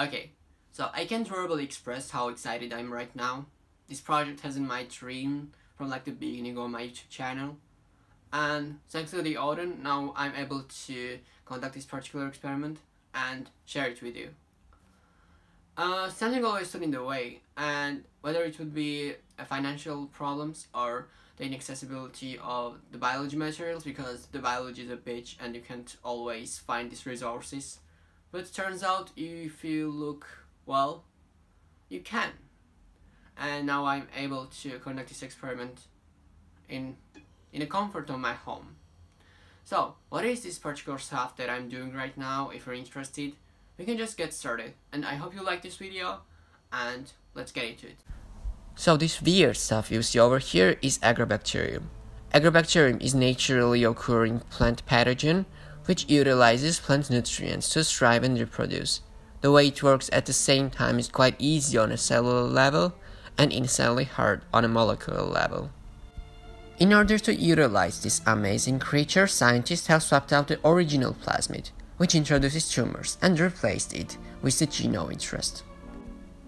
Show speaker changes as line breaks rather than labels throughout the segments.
Okay, so I can't verbally express how excited I'm right now. This project has been my dream from like the beginning of my YouTube channel. And thanks to the Odin, now I'm able to conduct this particular experiment and share it with you. Uh, something always stood in the way, and whether it would be financial problems or the inaccessibility of the biology materials because the biology is a bitch and you can't always find these resources. But turns out if you look well, you can. And now I'm able to conduct this experiment in in the comfort of my home. So, what is this particular stuff that I'm doing right now? If you're interested, we can just get started. And I hope you like this video, and let's get into it. So this weird stuff you see over here is Agrobacterium. Agrobacterium is naturally occurring plant pathogen which utilizes plant nutrients to thrive and reproduce. The way it works at the same time is quite easy on a cellular level and insanely hard on a molecular level. In order to utilize this amazing creature, scientists have swapped out the original plasmid, which introduces tumors, and replaced it with the gene of interest.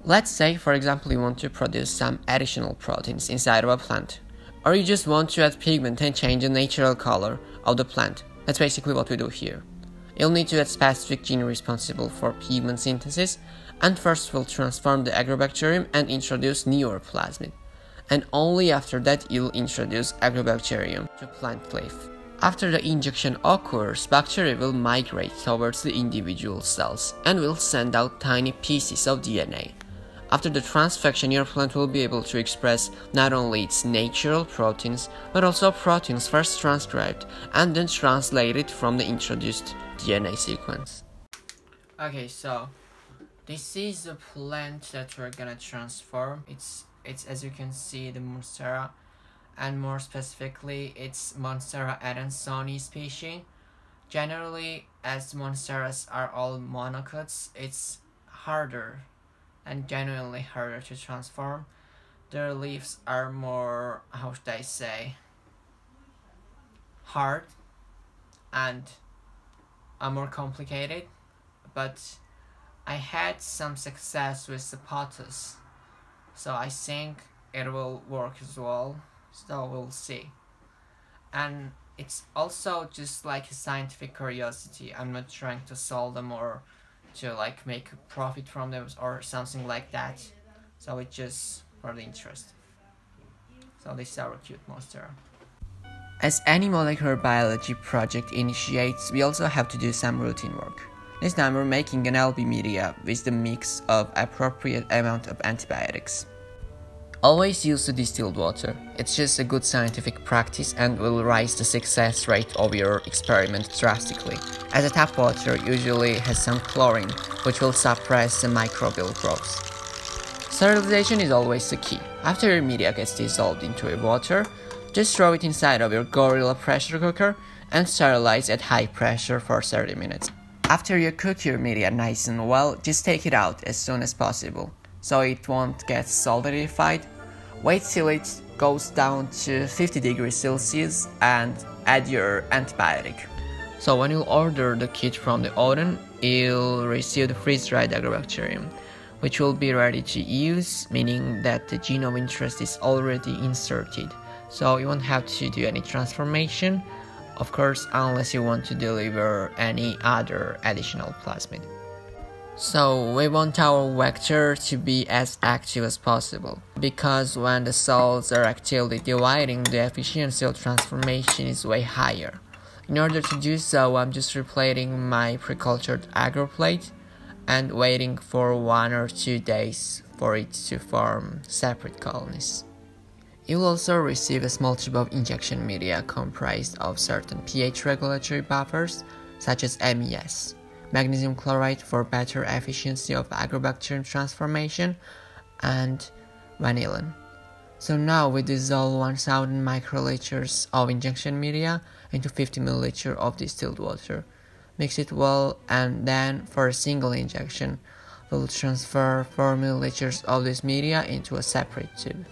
Let's say, for example, you want to produce some additional proteins inside of a plant, or you just want to add pigment and change the natural color of the plant. That's basically what we do here. You'll need to add specific gene responsible for pigment synthesis, and first we'll transform the agrobacterium and introduce newer plasmid. And only after that you'll introduce agrobacterium to plant leaf. After the injection occurs, bacteria will migrate towards the individual cells and will send out tiny pieces of DNA. After the transfection, your plant will be able to express not only its natural proteins, but also proteins first transcribed and then translated from the introduced DNA sequence. Okay, so this is the plant that we're gonna transform. It's it's as you can see the Monstera and more specifically it's Monstera adansonii species. Generally, as Monsteras are all monocots, it's harder and genuinely harder to transform. Their leaves are more, how should I say, hard and are more complicated. But I had some success with the pothos, so I think it will work as well. So we'll see. And it's also just like a scientific curiosity. I'm not trying to solve them or to like make a profit from them or something like that. So it's just for the interest. So this is our cute monster. As any molecular biology project initiates, we also have to do some routine work. This time we're making an LB media with the mix of appropriate amount of antibiotics. Always use the distilled water. It's just a good scientific practice and will raise the success rate of your experiment drastically, as the tap water usually has some chlorine, which will suppress the microbial growth. Sterilization is always the key. After your media gets dissolved into a water, just throw it inside of your Gorilla pressure cooker and sterilize at high pressure for 30 minutes. After you cook your media nice and well, just take it out as soon as possible so it won't get solidified. Wait till it goes down to 50 degrees Celsius and add your antibiotic. So when you order the kit from the Odin, you'll receive the freeze-dried agrobacterium, which will be ready to use, meaning that the gene of interest is already inserted. So you won't have to do any transformation, of course, unless you want to deliver any other additional plasmid. So we want our vector to be as active as possible, because when the cells are actively dividing, the efficiency of transformation is way higher. In order to do so, I'm just replating my pre-cultured agar plate and waiting for one or two days for it to form separate colonies. You'll also receive a small tube of injection media comprised of certain pH regulatory buffers, such as MES magnesium chloride for better efficiency of agrobacterium transformation, and vanillin. So now we dissolve 1000 microliters of injection media into 50 milliliter of distilled water. Mix it well and then for a single injection, we'll transfer 4 milliliters of this media into a separate tube.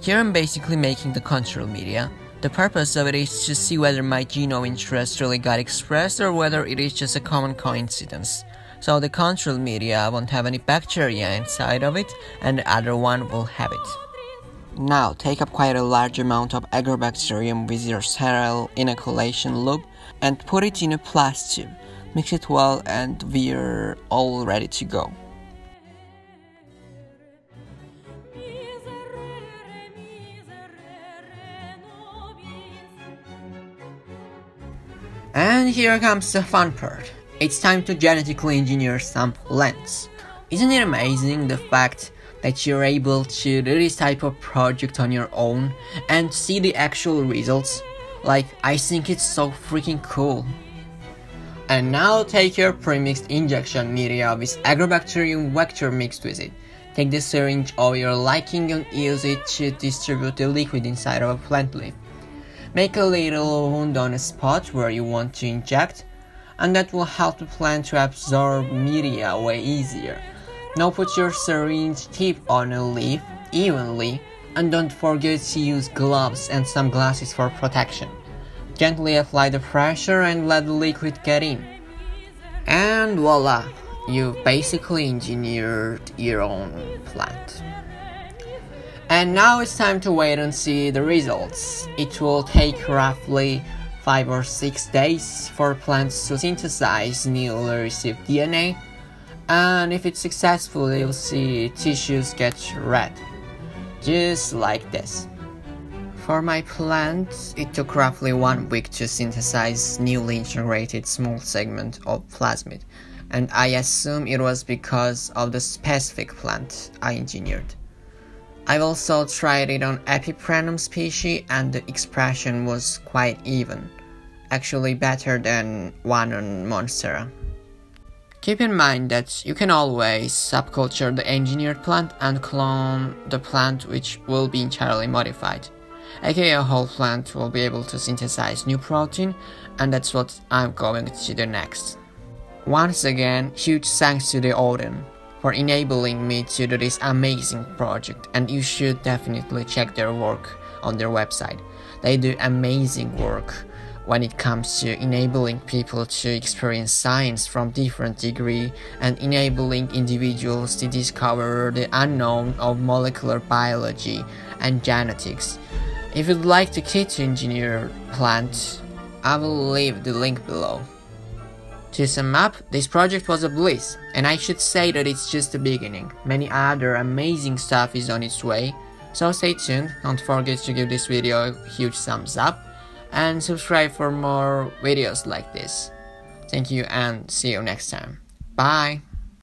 Here I'm basically making the control media
The purpose of it is to see whether my gene of interest really got expressed or whether it is just a common coincidence. So the control media won't have any bacteria inside of it and the other one will have it. Now take up quite a large amount of agrobacterium with your sterile inoculation loop and put it in a plastic tube. Mix it well and we're all ready to go.
And here comes the fun part. It's time to genetically engineer some plants. Isn't it amazing the fact that you're able to do this type of project on your own and see the actual results? Like, I think it's so freaking cool. And now take your premixed injection media with agrobacterium vector mixed with it. Take the syringe of your liking and use it to distribute the liquid inside of a plant leaf. Make a little wound on a spot where you want to inject, and that will help the plant to absorb media way easier. Now put your syringe tip on a leaf evenly, and don't forget to use gloves and some glasses for protection. Gently apply the pressure and let the liquid get in. And voila, you've basically engineered your own plant. And now it's time to wait and see the results. It will take roughly 5 or 6 days for plants to synthesize newly received DNA, and if it's successful, you'll see tissues get red, just like this. For my plant, it took roughly one week to synthesize newly integrated small segment of plasmid, and I assume it was because of the specific plant I engineered. I've also tried it on Epipremnum species and the expression was quite even, actually better than one on Monstera. Keep in mind that you can always subculture the engineered plant and clone the plant which will be entirely modified. aka a whole plant will be able to synthesize new protein and that's what I'm going to do next. Once again, huge thanks to the Odin for enabling me to do this amazing project and you should definitely check their work on their website. They do amazing work when it comes to enabling people to experience science from different degree and enabling individuals to discover the unknown of molecular biology and genetics. If you'd like to kit engineer plant, I will leave the link below. To sum up, this project was a bliss, and I should say that it's just the beginning. Many other amazing stuff is on its way, so stay tuned, don't forget to give this video a huge thumbs up, and subscribe for more videos like this. Thank you and see you next time. Bye!